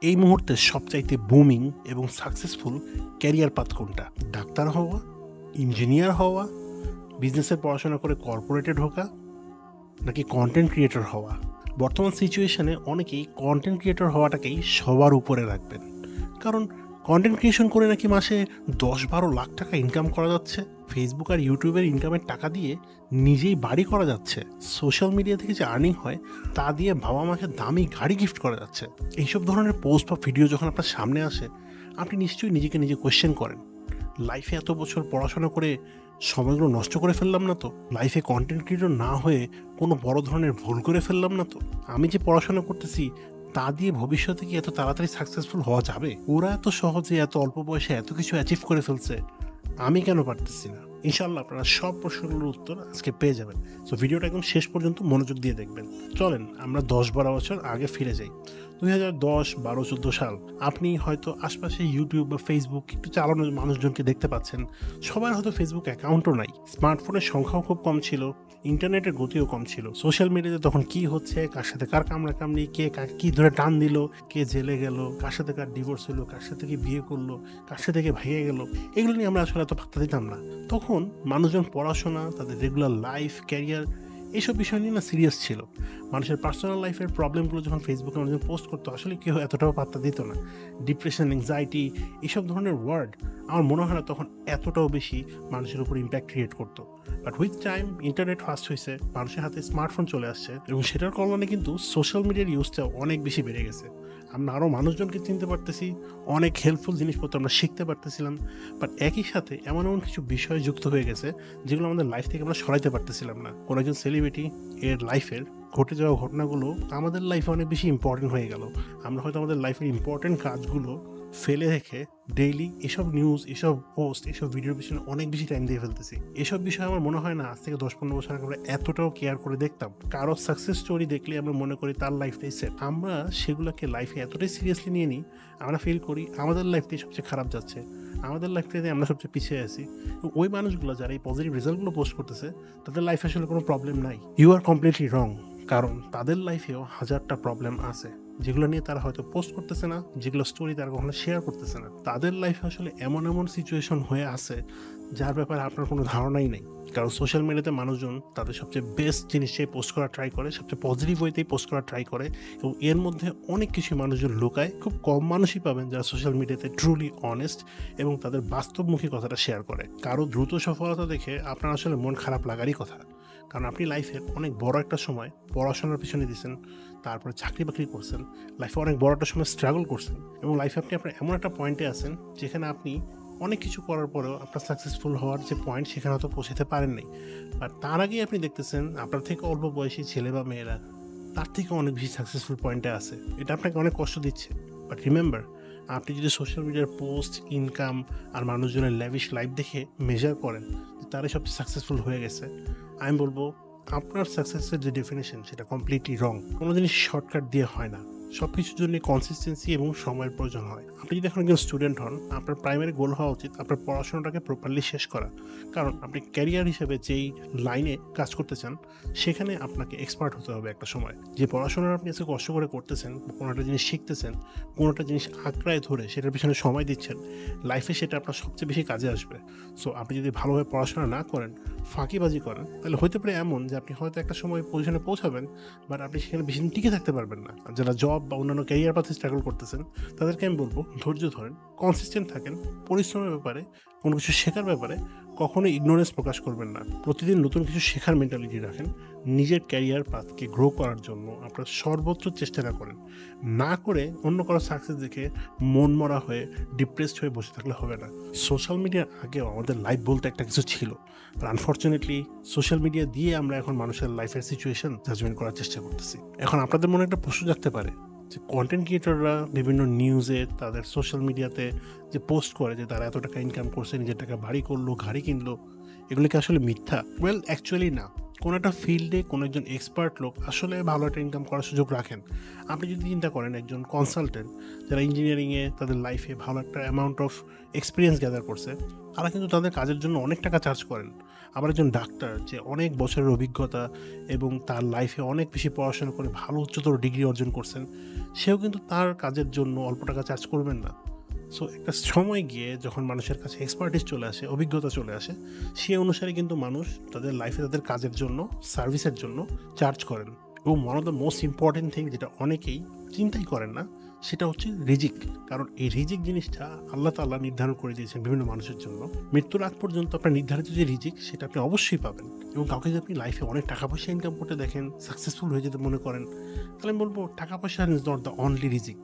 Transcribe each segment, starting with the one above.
এই মুহূর্তে সবচাইতে বুমিং এবং সাকসেসফুল ক্যারিয়ার পাথ কোনটা? ডাক্তার হওয়া ইঞ্জিনিয়ার হওয়া বিজনেসের পড়াশোনা করে কর্পোরেটে ঢোকা, নাকি কন্টেন্ট ক্রিয়েটর হওয়া? বর্তমান সিচুয়েশানে অনেকেই কন্টেন্ট ক্রিয়েটর হওয়াটাকেই সবার উপরে রাখবেন। কারণ কন্টেন্ট ক্রিয়েশন করে নাকি মাসে দশ বারো লাখ টাকা ইনকাম করা যাচ্ছে? ফেসবুক আর ইউটিউবের ইনকামের টাকা দিয়ে নিজেই বাড়ি করা যাচ্ছে। সোশ্যাল মিডিয়া থেকে যে আর্নিং হয়, তা দিয়ে বাবা মাকে দামি গাড়ি গিফট করা যাচ্ছে। এইসব ধরনের পোস্ট বা ভিডিও যখন আপনার সামনে আসে, আপনি নিশ্চয়ই নিজেকে নিজে কোয়েশ্চেন করেন। লাইফে এত বছর পড়াশোনা করে সময়গুলো নষ্ট করে ফেললাম না তো? লাইফে কন্টেন্ট ক্রিয়েটর না হয়ে কোনো বড় ধরনের ভুল করে ফেললাম না তো? আমি যে পড়াশোনা করতেছি তা দিয়ে ভবিষ্যতে কি এত তাড়াতাড়ি সাকসেসফুল হওয়া যাবে? ওরা এত সহজে, এত অল্প বয়সে এত কিছু অ্যাচিভ করে ফেলছে, আমি কেন পারতেছি না? ইনশাল্লাহ আপনারা সব প্রশ্নগুলোর উত্তর আজকে পেয়ে যাবেন। সো ভিডিওটা একদম শেষ পর্যন্ত মনোযোগ দিয়ে দেখবেন। চলেন, আমরা দশ বারো বছর আগে ফিরে যাই। দুই হাজার দশ বারো চোদ্দ সাল আপনি হয়তো আশপাশে ইউটিউব বা ফেসবুক একটু চালানো মানুষজনকে দেখতে পাচ্ছেন। সবার হয়তো ফেসবুক অ্যাকাউন্টও নাই। স্মার্টফোনের সংখ্যাও খুব কম ছিল। ইন্টারনেটের গতিও কম ছিল। সোশ্যাল মিডিয়াতে তখন কি হচ্ছে, কার সাথে কার কামড়া কামড়ি কে কি ধরে টান দিল, কে জেলে গেল, কার সাথে কার ডিভোর্স হলো, কার সাথে কি বিয়ে করল, কার সাথে কে ভেঙে গেল, এগুলো নিয়ে আমরা আসলে এত পাত্তা দিতাম না। তখন মানুষজন পড়াশোনা, তাদের রেগুলার লাইফ ক্যারিয়ার এইসব বিষয় নিয়ে না সিরিয়াস ছিল। মানুষের পার্সোনাল লাইফের প্রবলেমগুলো যখন ফেসবুকে মানুষজন পোস্ট করতো, আসলে কেউ এতটাও পাত্তা দিত না। ডিপ্রেশন অ্যাংজাইটি এইসব ধরনের ওয়ার্ড আমার মনে হয় না তখন এতটাও বেশি মানুষের উপর ইম্প্যাক্ট ক্রিয়েট করতো। But with time internet fast হয়েছে, মানুষের হাতে স্মার্টফোন চলে আসছে এবং সেটার কল্যাণে কিন্তু সোশ্যাল মিডিয়ার ইউজটা অনেক বেশি বেড়ে গেছে। আমরা আরও মানুষজনকে চিনতে পারতেছি, অনেক হেল্পফুল জিনিসপত্র আমরা শিখতে পারতেছিলাম বাট একই সাথে এমন এমন কিছু বিষয় যুক্ত হয়ে গেছে যেগুলো আমাদের লাইফ থেকে আমরা সরাইতে পারতেছিলাম না। কোনো একজন সেলিব্রিটি এর লাইফের ঘটে যাওয়া ঘটনাগুলো আমাদের লাইফে অনেক বেশি ইম্পর্টেন্ট হয়ে গেল। আমরা হয়তো আমাদের লাইফের ইম্পর্টেন্ট কাজগুলো ফেলে রেখে ডেইলি এসব নিউজ এসব পোস্ট এসব ভিডিওর পিছনে অনেক বেশি টাইম দিয়ে ফেলতেছি। এসব বিষয়ে আমার মনে হয় না, আজ থেকে দশ পনেরো বছর আগে আমরা এতটাও কেয়ার করে দেখতাম। কারও সাকসেস স্টোরি দেখলে আমরা মনে করি তার লাইফটাই সেট আমরা সেগুলোকে লাইফে এতটাই সিরিয়াসলি নিয়ে নিই, আমরা ফিল করি আমাদের লাইফটাই সবচেয়ে খারাপ যাচ্ছে। আমাদের লাইফ থেকে আমরা সবচেয়ে পিছিয়ে আছি। ওই মানুষগুলো যারা এই পজিটিভ রেজাল্টগুলো পোস্ট করতেছে, তাদের লাইফে আসলে কোনো প্রবলেম নাই। ইউ আর কমপ্লিটলি রং কারণ তাদের লাইফেও হাজারটা প্রবলেম আছে। যেগুলো নিয়ে তারা হয়তো পোস্ট করতেছে না, যেগুলো স্টোরি তারা কখনো শেয়ার করতেছে না। তাদের লাইফে আসলে এমন এমন সিচুয়েশন হয়ে আছে, যার ব্যাপারে আপনার কোনো ধারণাই নেই। কারণ সোশ্যাল মিডিয়াতে মানুষজন তাদের সবচেয়ে বেস্ট জিনিসটাই পোস্ট করা ট্রাই করে, সবচেয়ে পজিটিভ ওয়েতেই পোস্ট করা ট্রাই করে এবং এর মধ্যে অনেক কিছু মানুষজন লুকায়। খুব কম মানুষই পাবেন যারা সোশ্যাল মিডিয়াতে ট্রুলি অনেস্ট এবং তাদের বাস্তবমুখী কথাটা শেয়ার করে। কারও দ্রুত সফলতা দেখে আপনার আসলে মন খারাপ লাগারই কথা। কারণ আপনি লাইফের অনেক বড় একটা সময় পড়াশোনার পিছনে দিয়েছেন, তারপরে চাকরি বাকরি করছেন লাইফে অনেক বড় একটা সময় স্ট্রাগল করছেন এবং লাইফে আপনি আপনার এমন একটা পয়েন্টে আছেন যেখানে আপনি অনেক কিছু করার পরেও আপনার সাকসেসফুল হওয়ার যে পয়েন্ট সেখানে হয়তো পৌঁছাতে পারেন নাই। আর তার আগেই আপনি দেখতেছেন আপনার থেকে অল্প বয়সী ছেলে বা মেয়েরা তার থেকে অনেক বেশি সাকসেসফুল পয়েন্টে আছে। এটা আপনাকে অনেক কষ্ট দিচ্ছে। বাট রিমেম্বার আপনি যদি সোশ্যাল মিডিয়ার পোস্ট ইনকাম আর মানুষজনের ল্যাভিশ লাইফ দেখে মেজার করেন তারাই সবচেয়ে সাকসেসফুল হয়ে গেছে, আমি বলব আপনার সাকসেসের যে ডেফিনেশন সেটা কমপ্লিটলি রং কোনো জিনিস শর্টকাট দিয়ে হয় না। সব কিছুর জন্য কনসিস্টেন্সি এবং সময়ের প্রয়োজন হয়। আপনি যদি এখন একজন স্টুডেন্ট হন, আপনার প্রাইমারি গোল হওয়া উচিত আপনার পড়াশোনাটাকে প্রপারলি শেষ করা। কারণ আপনি ক্যারিয়ার হিসেবে যেই লাইনে কাজ করতে চান, সেখানে আপনাকে এক্সপার্ট হতে হবে একটা সময়। যে পড়াশোনার আপনি আজকে কষ্ট করে করতেছেন, কোনো একটা জিনিস শিখতেছেন, কোনো একটা জিনিস আঁকড়ায় ধরে সেটার পিছনে সময় দিচ্ছেন লাইফে সেটা আপনার সবচেয়ে বেশি কাজে আসবে। সো আপনি যদি ভালোভাবে পড়াশোনা না করেন, ফাঁকিবাজি করেন, তাহলে হতে পারে এমন যে আপনি হয়তো একটা সময় পজিশনে পৌঁছাবেন বাট আপনি সেখানে বেশি টিকে থাকতে পারবেন না। যারা জব বা অন্যান্য ক্যারিয়ার পাথে স্ট্রাগল করতেছেন, তাদেরকে আমি বলব, ধৈর্য ধরেন কনসিস্টেন্ট থাকেন, পরিশ্রমের ব্যাপারে, কোনো কিছু শেখার ব্যাপারে কখনোই ইগনোরেন্স প্রকাশ করবেন না। প্রতিদিন নতুন কিছু শেখার মেন্টালিটি রাখেন, নিজের ক্যারিয়ার পাথকে গ্রো করার জন্য আপনার সর্বোচ্চ চেষ্টাটা করেন। না করে অন্য কারও সাকসেস দেখে মন মরা হয়ে ডিপ্রেসড হয়ে বসে থাকলে হবে না। সোশ্যাল মিডিয়ার আগেও আমাদের লাইফ বলতে একটা কিছু ছিল আনফর্চুনেটলি সোশ্যাল মিডিয়া দিয়ে আমরা এখন মানুষের লাইফের সিচুয়েশন জাজমেন্ট করার চেষ্টা করতেছি। এখন আপনাদের মনে একটা প্রশ্ন জাগতে পারে যে কন্টেন্ট ক্রিয়েটররা বিভিন্ন নিউজে তাদের সোশ্যাল মিডিয়াতে যে পোস্ট করে যে তারা এত টাকা ইনকাম করছে, নিজের টাকা বাড়ি করল গাড়ি কিনলো, এগুলো কি আসলে মিথ্যা? ওয়েল অ্যাকচুয়ালি না। কোনো একটা ফিল্ডে কোনো একজন এক্সপার্ট লোক আসলে ভালো একটা ইনকাম করার সুযোগ রাখেন। আপনি যদি চিন্তা করেন একজন কনসালটেন্ট যারা ইঞ্জিনিয়ারিংয়ে তাদের লাইফে ভালো একটা অ্যামাউন্ট অফ এক্সপিরিয়েন্স গ্যাদার করছে, তারা কিন্তু তাদের কাজের জন্য অনেক টাকা চার্জ করেন। আবার একজন ডাক্তার যে অনেক বছরের অভিজ্ঞতা এবং তার লাইফে অনেক বেশি পড়াশোনা করে ভালো উচ্চতর ডিগ্রি অর্জন করছেন, সেও কিন্তু তার কাজের জন্য অল্প টাকা চার্জ করবেন না। সো একটা সময় গিয়ে যখন মানুষের কাছে এক্সপার্টিস চলে আসে, অভিজ্ঞতা চলে আসে, সে অনুসারে কিন্তু মানুষ তাদের লাইফে তাদের কাজের জন্য সার্ভিসের জন্য চার্জ করেন। এবং one of the most important thing যেটা অনেকেই চিন্তাই করেন না সেটা হচ্ছে রিজিক। কারণ এই রিজিক জিনিসটা আল্লাহ তাল্লাহ নির্ধারণ করে দিয়েছেন বিভিন্ন মানুষের জন্য। মৃত্যুর আগ পর্যন্ত আপনার নির্ধারিত যে রিজিক, সেটা আপনি অবশ্যই পাবেন। এবং কাউকে যদি আপনি লাইফে অনেক টাকা পয়সা ইনকাম করতে দেখেন সাকসেসফুল হয়ে যেতে মনে করেন, তাহলে আমি বলব টাকা পয়সা ইজ নট দ্য অনলি রিজিক।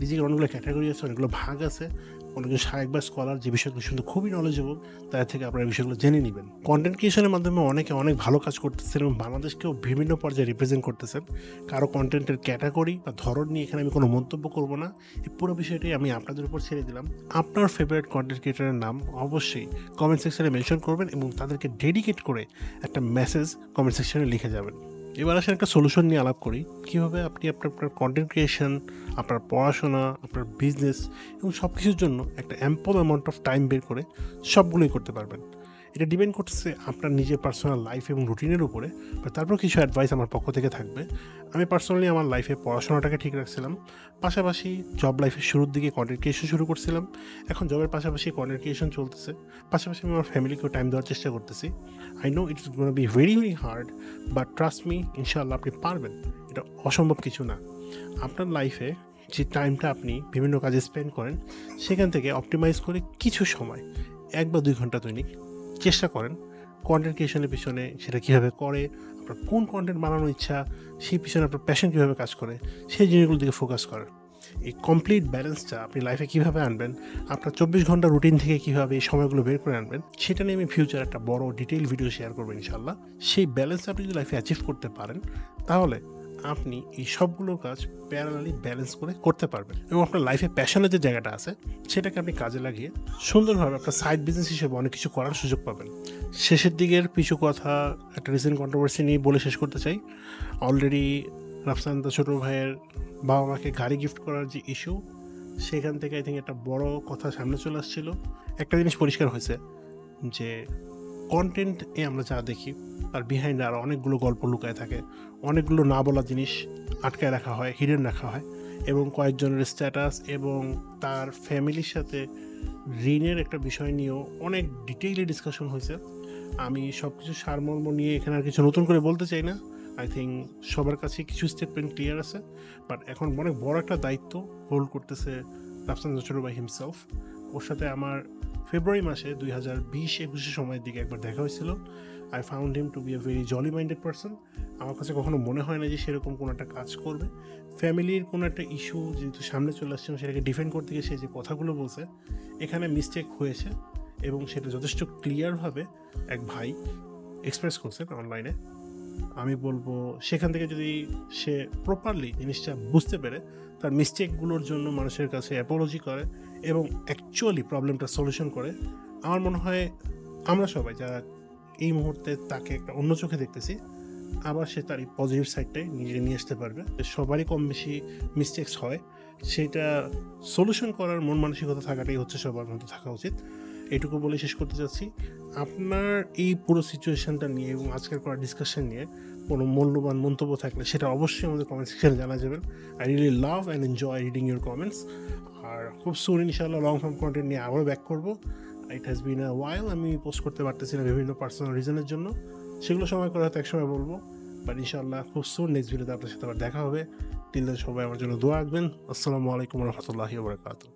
রিজিকের অনেকগুলো ক্যাটাগরি আছে, অনেকগুলো ভাগ আছে। অনেকজন সাহেব বা স্কলার যে বিষয়গুলো শুনতে খুবই নলেজেবল তাদের থেকে আপনারা বিষয়গুলো জেনে নেবেন। কন্টেন্ট ক্রিয়েশনের মাধ্যমে অনেকে অনেক ভালো কাজ করতেছেন এবং বাংলাদেশকেও বিভিন্ন পর্যায়ে রিপ্রেজেন্ট করতেছেন। কারও কন্টেন্টের ক্যাটাগরি বা ধরন নিয়ে এখানে আমি কোনো মন্তব্য করব না। এই পুরো বিষয়টি আমি আপনাদের উপর ছেড়ে দিলাম। আপনার ফেভারিট কন্টেন্ট ক্রিয়েটারের নাম অবশ্যই কমেন্ট সেকশনে মেনশন করবেন এবং তাদেরকে ডেডিকেট করে একটা মেসেজ কমেন্ট সেকশনে লিখে যাবেন। এবার আসেন একটা সলিউশন নিয়ে আলাপ করি। কীভাবে আপনি আপনার আপনার কন্টেন্ট ক্রিয়েশন আপনার পড়াশোনা, আপনার বিজনেস এবং সব কিছুর জন্য একটা অ্যাম্পল অ্যামাউন্ট অফ টাইম বের করে সবগুলোই করতে পারবেন। এটা ডিপেন্ড করতেছে আপনার নিজের পার্সোনাল লাইফ এবং রুটিনের উপরে বা তারপর কিছু অ্যাডভাইস আমার পক্ষ থেকে থাকবে। আমি পার্সোনালি আমার লাইফে পড়াশোনাটাকে ঠিক রাখছিলাম, পাশাপাশি জব লাইফের শুরুর দিকে কন্টেন্ট ক্রিয়েশন শুরু করছিলাম। এখন জবের পাশাপাশি কন্টেন্ট ক্রিয়েশন চলতেছে, পাশাপাশি আমি আমার ফ্যামিলিকেও টাইম দেওয়ার চেষ্টা করতেছি। I know it's gonna be very very hard but trust me ইনশাআল্লাহ আপনি পারবেন। এটা অসম্ভব কিছু না। আপনার লাইফে যে টাইমটা আপনি বিভিন্ন কাজে স্পেন্ড করেন, সেখান থেকে অপটিমাইজ করে কিছু সময়, এক বা দুই ঘণ্টা দৈনিক চেষ্টা করেন কন্টেন্ট ক্রিয়েশনের পিছনে সেটা কীভাবে করে, আপনার কোন কন্টেন্ট বানানোর ইচ্ছা, সেই পিছনে আপনার প্যাশন কীভাবে কাজ করে, সেই জিনিসগুলোর দিকে ফোকাস করেন। এই কমপ্লিট ব্যালেন্সটা আপনি লাইফে কীভাবে আনবেন, আপনার চব্বিশ ঘণ্টা রুটিন থেকে কীভাবে এই সময়গুলো বের করে আনবেন, সেটা নিয়ে আমি ফিউচার একটা বড় ডিটেইল ভিডিও শেয়ার করব ইনশাল্লাহ সেই ব্যালেন্সটা আপনি যদি লাইফে অ্যাচিভ করতে পারেন, তাহলে আপনি এই সবগুলো কাজ প্যারালালি ব্যালেন্স করে করতে পারবেন। এবং আপনার লাইফে প্যাশনের যে জায়গাটা আছে, সেটাকে আপনি কাজে লাগিয়ে সুন্দরভাবে আপনার সাইড বিজনেস হিসেবে অনেক কিছু করার সুযোগ পাবেন। শেষের দিকের কিছু কথা, একটা রিসেন্ট কন্ট্রোভার্সি নিয়ে বলে শেষ করতে চাই। অলরেডি রাফসান দা ছোটো ভাইয়ের বাবা মাকে গাড়ি গিফট করার যে ইস্যু সেখান থেকে আই থিঙ্ক একটা বড় কথা সামনে চলে আসছিল। একটা জিনিস পরিষ্কার হয়েছে যে কন্টেন্ট এ আমরা যা দেখি, তার বিহাইন্ড আর অনেকগুলো গল্প লুকায় থাকে। অনেকগুলো না বলা জিনিস আটকায় রাখা হয় হিডেন রাখা হয় এবং কয়েকজনের স্ট্যাটাস এবং তার ফ্যামিলির সাথে ঋণের একটা বিষয় নিয়েও অনেক ডিটেইলে ডিসকাশন হয়েছে। আমি সব কিছু সারমর্ম নিয়ে এখানে আর কিছু নতুন করে বলতে চাই না। আই থিঙ্ক সবার কাছে কিছু স্টেটমেন্ট ক্লিয়ার আছে বাট এখন অনেক বড় একটা দায়িত্ব হোল্ড করতেছে রাফসান ছোটো বাই হিমসেলফ ওর সাথে আমার ফেব্রুয়ারি মাসে দুই হাজার বিশ একুশের সময়ের দিকে একবার দেখা হয়েছিল। I found him to be a very jolly minded person আমার কাছে কখনো মনে হয় না যে সেরকম কোনো একটা কাজ করবে। ফ্যামিলির কোনো একটা ইস্যু যেহেতু সামনে চলে আসছে সেটাকে ডিফেন্ড করতে গিয়ে সে যে কথাগুলো বলছে, এখানে মিস্টেক হয়েছে এবং সেটা যথেষ্ট ক্লিয়ারভাবে এক ভাই এক্সপ্রেস করছেন অনলাইনে আমি বলব, সেখান থেকে যদি সে প্রপারলি জিনিসটা বুঝতে পেরে, তার মিস্টেকগুলোর জন্য মানুষের কাছে অ্যাপোলজি করে এবং অ্যাকচুয়ালি প্রবলেমটা সলিউশন করে, আমার মনে হয় আমরা সবাই যারা এই মুহূর্তে তাকে একটা অন্য চোখে দেখতেছি, আবার সে তার এই পজিটিভ সাইডটাই নিজে নিয়ে আসতে পারবে। সবারই কম বেশি মিস্টেক্স হয়। সেটা সলিউশন করার মন মানসিকতা থাকাটাই হচ্ছে সবার মধ্যে থাকা উচিত। এটুকু বলে শেষ করতে চাচ্ছি। আপনার এই পুরো সিচুয়েশনটা নিয়ে এবং আজকের করা ডিসকাশন নিয়ে কোনো মূল্যবান মন্তব্য থাকলে সেটা অবশ্যই আমাদের কমেন্ট সেকশনে জানা যাবেন। I really love and enjoy reading your comments আর খুব সুন ইনশাল্লাহ লং ফর্ম কন্টেন্ট নিয়ে আবারও ব্যাক করব। ইট হ্যাজ বিন আ ওয়াইল আমি পোস্ট করতে পারতেছি না বিভিন্ন পার্সোনাল রিজনের জন্য। সেগুলো সময় করে হয়তো একসময় বলব। বাট ইনশাল্লাহ খুব সুন নেক্সট ভিডিওতে আপনার সাথে আবার দেখা হবে। টিল সবাই আমার জন্য দোয়া রাখবেন। আসসালামু আলাইকুম রহমতুল্লাহি বরকাতু